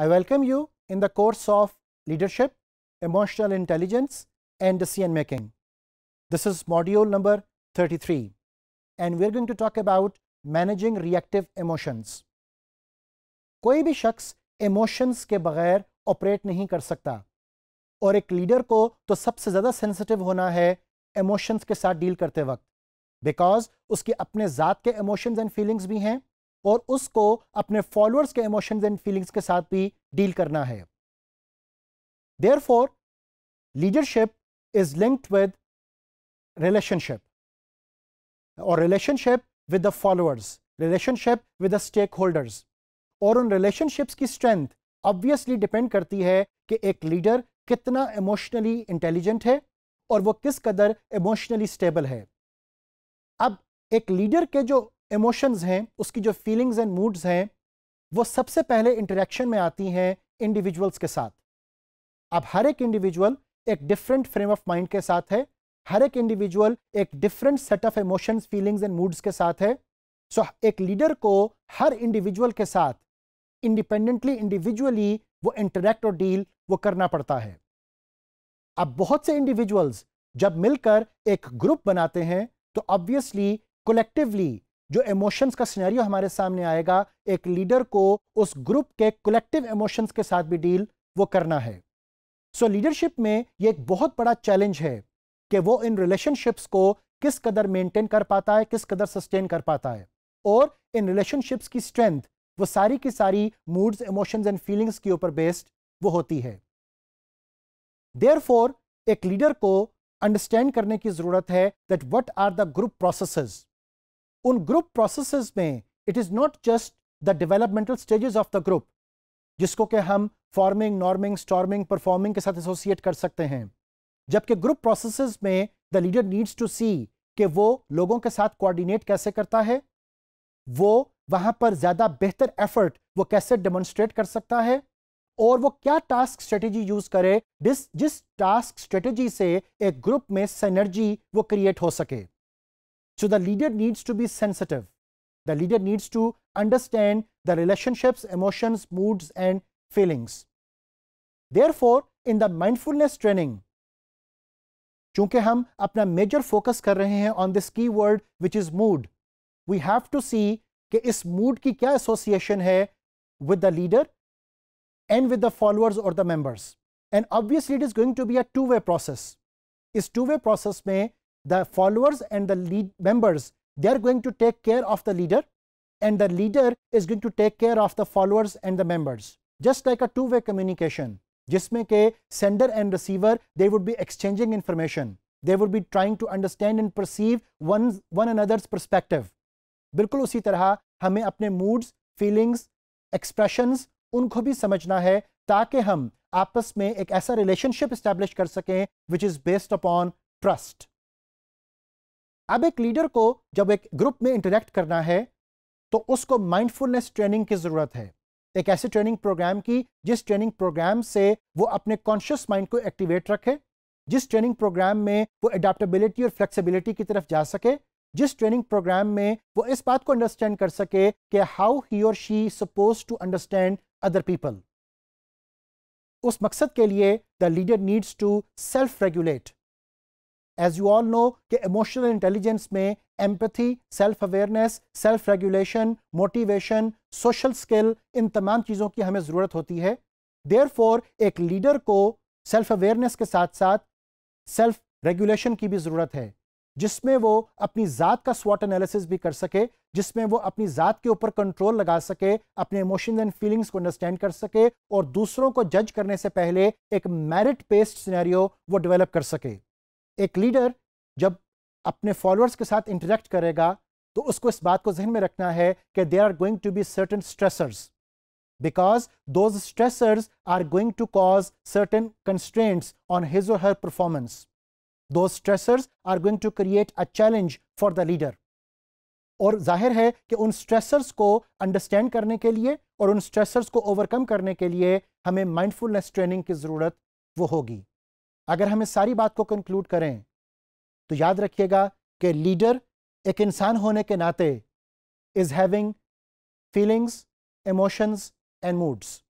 I welcome you in the course of Leadership, Emotional Intelligence and Decision Making. This is module number 33 and we're going to talk about managing reactive emotions. कोई भी शख्स emotions के बगैर operate नहीं कर सकता और एक लीडर को तो सबसे ज़्यादा सेंसिटिव होना है emotions के साथ डील करते वक्त बिकॉज़ उसके अपने ज़ात के emotions एंड फीलिंग्स भी हैं और उसको अपने फॉलोअर्स के इमोशंस एंड फीलिंग्स के साथ भी डील करना है। There for leadership is linked with relationship और relationship with the followers relationship with the stakeholders और उन रिलेशनशिप्स की स्ट्रेंथ ऑब्वियसली डिपेंड करती है कि एक लीडर कितना इमोशनली इंटेलिजेंट है और वो किस कदर इमोशनली स्टेबल है। अब एक लीडर के जो इमोशंस हैं उसकी जो फीलिंग्स एंड मूड्स हैं वो सबसे पहले इंटरेक्शन में आती हैं इंडिविजुअल्स के साथ। अब हर एक इंडिविजुअल एक डिफरेंट फ्रेम ऑफ़ माइंड के साथ है हर एक इंडिविजुअल एक different set of emotions feelings and moods के साथ है। सो so, एक लीडर को हर इंडिविजुअल के साथ इंडिपेंडेंटली इंडिविजुअली वो इंटरेक्ट और डील वो करना पड़ता है। अब बहुत से इंडिविजुअल्स जब मिलकर एक ग्रुप बनाते हैं तो ऑब्वियसली कोलेक्टिवली जो इमोशंस का सिनेरियो हमारे सामने आएगा एक लीडर को उस ग्रुप के कलेक्टिव इमोशंस के साथ भी डील वो करना है। सो so, लीडरशिप में ये एक बहुत बड़ा चैलेंज है कि वो इन रिलेशनशिप्स को किस कदर मेंटेन कर पाता है किस कदर सस्टेन कर पाता है। और इन रिलेशनशिप्स की स्ट्रेंथ वो सारी की सारी मूड्स इमोशंस एंड फीलिंग्स के ऊपर बेस्ड वो होती है। देयर एक लीडर को अंडरस्टैंड करने की ज़रूरत है that what are the group processes उन ग्रुप प्रोसेसेस में it is not just the developmental stages of the group जिसको कि हम फॉर्मिंग नॉर्मिंग स्टॉर्मिंग परफॉर्मिंग के साथ एसोसिएट कर सकते हैं। जबकि ग्रुप प्रोसेसेस में the leader needs to see कि वो लोगों के साथ कोऑर्डिनेट कैसे करता है, वो वहाँ पर ज़्यादा बेहतर एफर्ट वो कैसे डेमोन्स्ट्रेट कर सकता है, और वो क्या टास्क स्ट्रेटेजी यूज़ करे, जिस जिस टास्क स्ट्रेटेजी से एक ग्रुप में सनर्जी वो क्रिएट हो सके। So the leader needs to be sensitive. The leader needs to understand the relationships, emotions, moods and feelings. Therefore, in the mindfulness training, चूंकि हम अपना मेजर फोकस कर रहे हैं on this keyword which is mood we have to see कि इस mood की क्या एसोसिएशन है with the leader and with the followers और the members and obviously it is going to be a two way process इस two way process में the followers and the lead members they are going to take care of the leader and the leader is going to take care of the followers and the members just like a two way communication जिसमें के sender and receiver they would be exchanging information they would be trying to understand and perceive one one another's perspective बिल्कुल उसी तरह हमें अपने moods feelings expressions उनको भी समझना है ताकि हम आपस में एक ऐसा रिलेशनशिप इस्टेब्लिश कर सकें which is based upon trust अब एक लीडर को जब एक ग्रुप में इंटरेक्ट करना है तो उसको माइंडफुलनेस ट्रेनिंग की ज़रूरत है। एक ऐसे ट्रेनिंग प्रोग्राम की, जिस ट्रेनिंग प्रोग्राम से वो अपने कॉन्शियस माइंड को एक्टिवेट रखे, जिस ट्रेनिंग प्रोग्राम में वो अडाप्टेबिलिटी और फ्लेक्सिबिलिटी की तरफ़ जा सके, जिस ट्रेनिंग प्रोग्राम में वो इस बात को अंडरस्टैंड कर सके कि हाउ ही और she suppose to understand other people उस मकसद के लिए the leader needs to self regulate as you all know कि इमोशनल इंटेलिजेंस में empathy self awareness self regulation motivation social skill इन तमाम चीज़ों की हमें ज़रूरत होती है। देयर एक लीडर को सेल्फ अवेयरनेस के साथ साथ सेल्फ रेगुलेशन की भी ज़रूरत है, जिसमें वो अपनी ज़ात का स्वाट एनालिसिस भी कर सके, जिसमें वो अपनी ज़ात के ऊपर कंट्रोल लगा सके, अपने इमोशन एंड फीलिंग्स को अंडरस्टैंड कर सके, और दूसरों को जज करने से पहले एक मेरिट बेस्ड सिनेरियो वो डेवलप कर सके। एक लीडर जब अपने फॉलोअर्स के साथ इंटरेक्ट करेगा तो उसको इस बात को जहन में रखना है कि they are going to be certain stressors because those stressors are going to cause certain constraints on his or her performance. Those stressors are going to create a challenge for the leader. और ज़ाहिर है कि उन stressors को understand करने के लिए और उन स्ट्रेसर्स को ओवरकम करने के लिए हमें माइंडफुलनेस ट्रेनिंग की ज़रूरत वो होगी अगर हम इस सारी बात को कंक्लूड करें तो याद रखिएगा कि लीडर एक इंसान होने के नाते is having feelings emotions and moods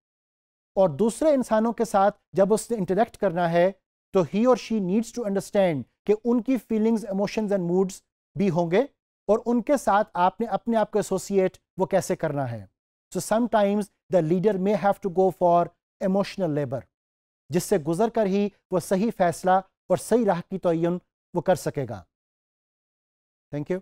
और दूसरे इंसानों के साथ जब उसने इंटरेक्ट करना है तो ही और शी नीड्स टू अंडरस्टैंड कि उनकी फीलिंग्स इमोशंस एंड मूड्स भी होंगे और उनके साथ आपने अपने आप को एसोसिएट वो कैसे करना है। So sometimes the leader may have to go for emotional labour जिससे गुजर कर ही वह सही फैसला और सही राह की तयन वो कर सकेगा। Thank you